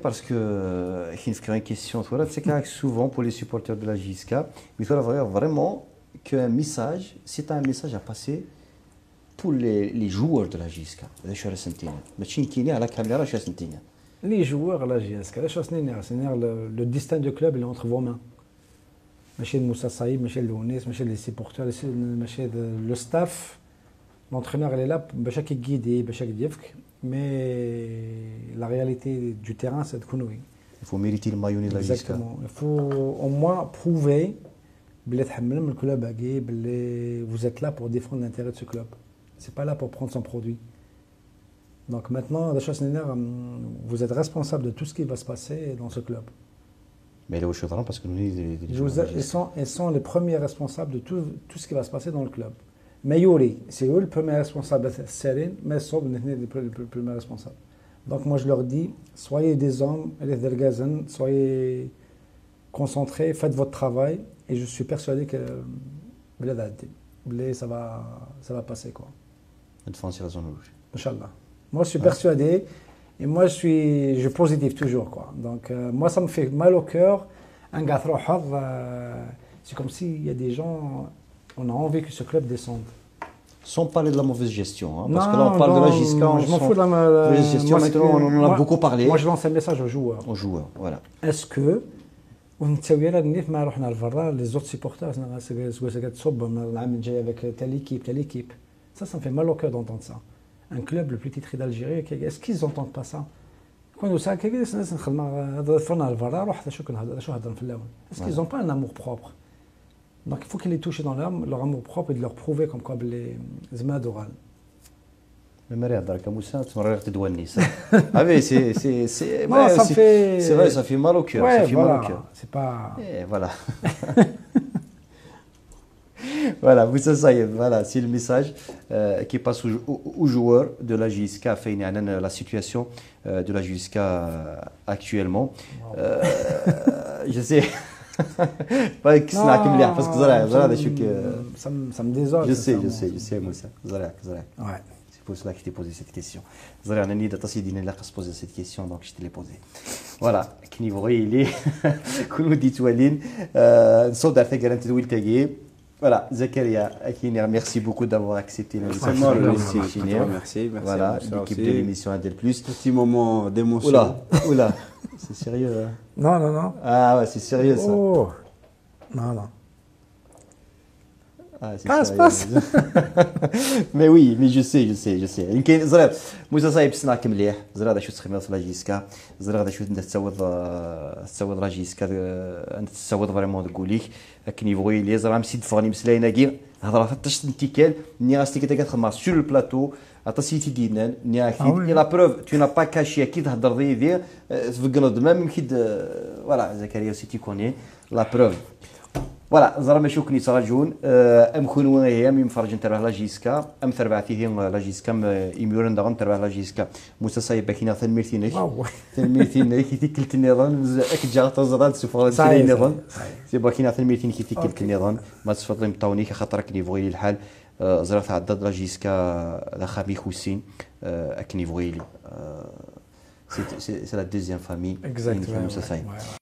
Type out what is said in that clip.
parce que une question, c'est souvent pour les supporters de la JSK, mais tu vraiment qu'un message, si tu as un message à passer pour les, joueurs de la JSK, je suis à la caméra, je suis Les joueurs de la JSK, le, le destin du club est entre vos mains. Machine Moussa Saïb, Machine Lounis, Machine les supporters, Machine le staff l'entraîneur est là pour guider, mais la réalité du terrain, c'est de Kounoui. Il faut mériter le maillot de la Exactement. Il faut au moins prouver le club vous êtes là pour défendre l'intérêt de ce club. C'est pas là pour prendre son produit. Donc maintenant, hum, vous êtes responsable de tout ce qui va se passer dans ce club. Mais les parce que nous, ils sont, ils sont les premiers responsables de tout ce qui va se passer dans le club. Mayuri, c'est eux le premier responsable, Serine, mais Sob n'est le premier responsable. Donc moi je leur dis, soyez des hommes, soyez concentrés, faites votre travail, et je suis persuadé que ça va, ça va passer. Quoi. Inch'Allah. Moi je suis persuadé, et moi je suis, je positif toujours. Quoi. Donc euh, moi ça me fait mal au cœur, un gars euh, c'est comme s'il y a des gens on a envie que ce club descende. Sans parler de la mauvaise gestion, hein, parce que là on parle de la Giscard, je m'en fous de la mauvaise gestion, maintenant on en a beaucoup parlé. Moi je lance un message aux joueurs. Aux joueurs, voilà. Est-ce que les autres supporters avec telle équipe, telle équipe. Ça, ça me fait mal au cœur d'entendre ça. Un club le plus titré d'Algérie, est-ce qu'ils n'entendent pas ça Est-ce qu'ils n'ont pas un amour propre donc il faut qu'ils les touchent dans leur, leur amour propre et de leur prouver comme quoi les zma d'oral. Mais. Ah oui, c'est c'est c'est ça fait c'est vrai, ça fait mal au cœur, ouais, ça fait voilà. mal au cœur. C'est pas Et voilà. voilà, Moussa Sayed, voilà, c'est le message euh, qui passe aux, aux, joueurs de la JSK, la situation euh, de la JSK euh, actuellement. Wow. Euh, je sais. pas que c'est là parce que que. Ça me, ça me désole. Je sais, je sais, je sais. Ouais. C'est pour cela que je t'ai posé cette question. Zara, on a dit se poser cette question, donc je te l'ai posée. Voilà, Knivori, il est. Kounou dit Walin. Soda fait garantie de Wiltagé. Voilà, Zakaria Akiner, merci beaucoup d'avoir accepté l'invitation. Merci, merci. Voilà, l'équipe de l'émission Adel Plus. Petit moment d'émotion. Oula, oula, c'est sérieux. Hein non, non, non. Ah ouais, c'est sérieux ça. Oh. Non, non. Ah, passe, passe. mais oui, mais je sais, je sais, je sais. يمكن زرا موسى صايب سناك مليح. زرا شو تخمم في لاجيسكا؟ زرا شو انت تسوض تسوض لاجيسكا؟ انت تسوض فريمون تقوليك لكن يبغي لي زرا مسيد فغني مسلاينا كي هضره فتش انتيكال ني غاستي كي كتخدم سور البلاطو عطا سيتي دينان ني أكيد لا بروف تو نا با كاشي أكيد هضر ذي ذي تفقنا ميم يمكن فوالا زكريا سيتي كوني لا بروف فوالا زرا ما شوكني تراجون أم خونونا هي؟ ميم فرجن تربح لا جيسكا. أم ثربعتي هي لا جيسكا. يميورن دغن تربح لا جيسكا. موسى صايب باكينا ثنميرتينك ثنميرتينك كي تكلت النظام اك جا تزراد سوفر النظام سي باكينا ثنميرتين كي تكلت النظام ما تفضل مطاونيك خاطرك نيفوي الحال. زرا تعدد لا جيسكا. لا خامي خوسين. أك نيفوي سي لا دوزيام فامي. Exactement.